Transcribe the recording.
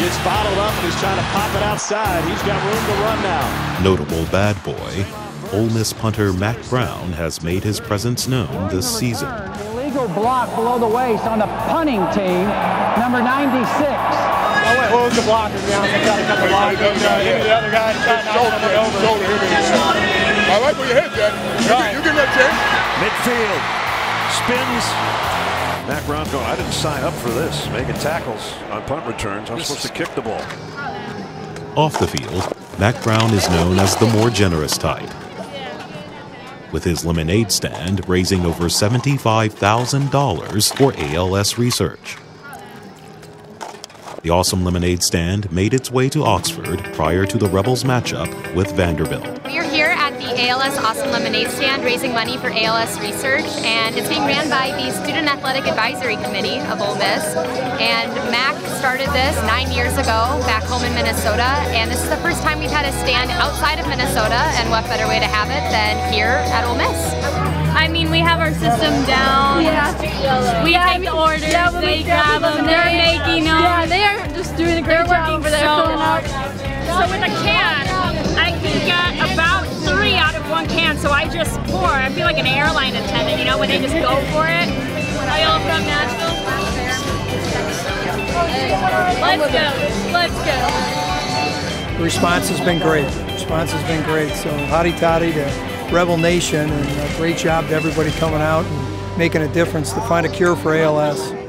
Gets bottled up and he's trying to pop it outside. He's got room to run now. Notable bad boy, Ole Miss punter Mac Brown has made his presence known this season. Illegal block below the waist on the punting team, number 96. Oh, wait, what was the block? To be honest, I tried to cut the block. The other guy tried to knock it over. I like where your head's at. You, right. you give that chance. Midfield. Spins. Mac Brown's going, I didn't sign up for this. Making tackles on punt returns. I'm supposed to kick the ball. Off the field, Mac Brown is known as the more generous type. With his lemonade stand raising over $75,000 for ALS research. The awesome lemonade stand made its way to Oxford prior to the Rebels matchup with Vanderbilt. We are here at the ALS Awesome Lemonade Stand raising money for ALS research, and it's being ran by the Student Athletic Advisory Committee of Ole Miss. And Mac started this nine years ago back home in Minnesota, and this is the first time we've had a stand outside of Minnesota, and what better way to have it than here at Ole Miss? I mean, we have our system down. Yeah. We yeah, take I mean, the orders. Yeah, they grab them. They're making them. Yeah, they are just doing a great they're job over there. So, So I just pour. I feel like an airline attendant, you know, when they just go for it. Are y'all from Nashville? Let's go. Let's go. The response has been great. The response has been great. So hotty toddy to Rebel Nation, and a great job to everybody coming out and making a difference to find a cure for ALS.